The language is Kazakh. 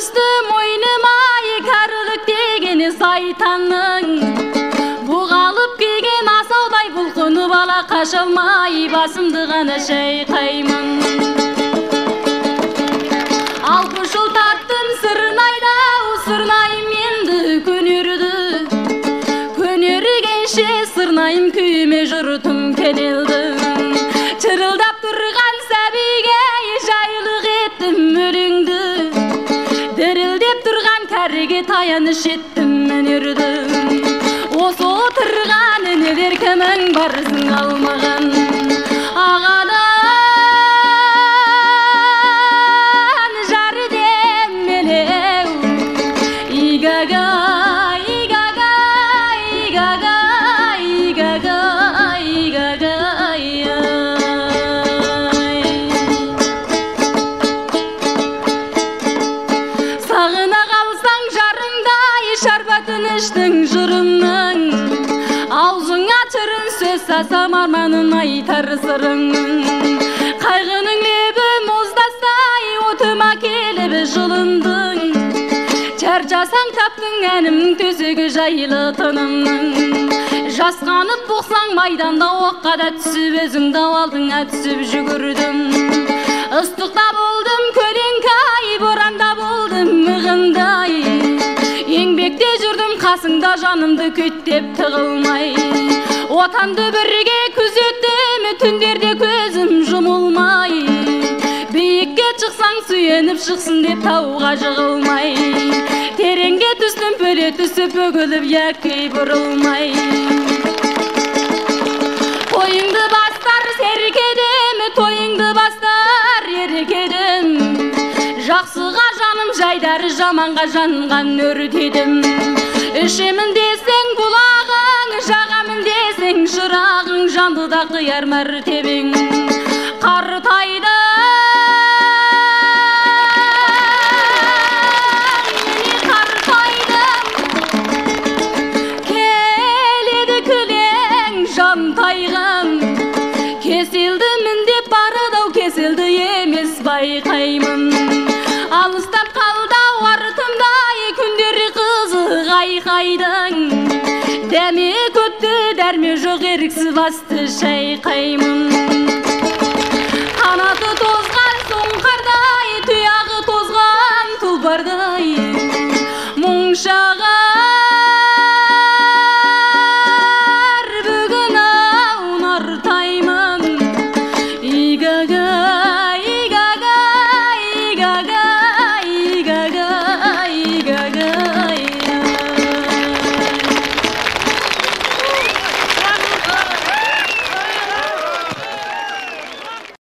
түсті мойныма кәрілік деген сайтанның бұғалып келген асаудай бұлқынып ала қаша алмай басымды ғана шайқаймын алпыс жыл тарттым сырнайда сырнайым енді көнерді көнергенше сырнайым күйме жұртым кенелді чырылдап тұрған кәріге таяныш еттім өнерді осы отырған інілер кімің барсың алмаған іштің жырыңның аузыңа түрін сөз сасам арманын айтар сырыңның. Қайғының лебі мұздастай отыма келіп жылындың. Шаршасаң таптың әнімнің төсегі жайлы тынымның. Жасқанып бұқсаң майданда оққа да түсіп өзіңді алдыңа түсіп жүгірдім. Ыстықта жанымды күйттеп тығылмай. Отанды бірге күзеттім түндерде көзім жұмылмай. Биікке шықсаң сүйеніп шықсын деп тауға жығылмай. Тереңге түстім пөле түсіп бөгіліп яки бұрылмай. Тойыңды бастар серкедім тойыңды бастар еркедім жақсыға жаным жайдары жаманға жанған өртедім. Ішемін десең бұлағың жағамын десең шырағың жанды да қияр мәртебең. Қартайды келеді күлең жантайғым дәме көтті дәрме жоқ еріксіз басты шайқаймын. Қанаты тозған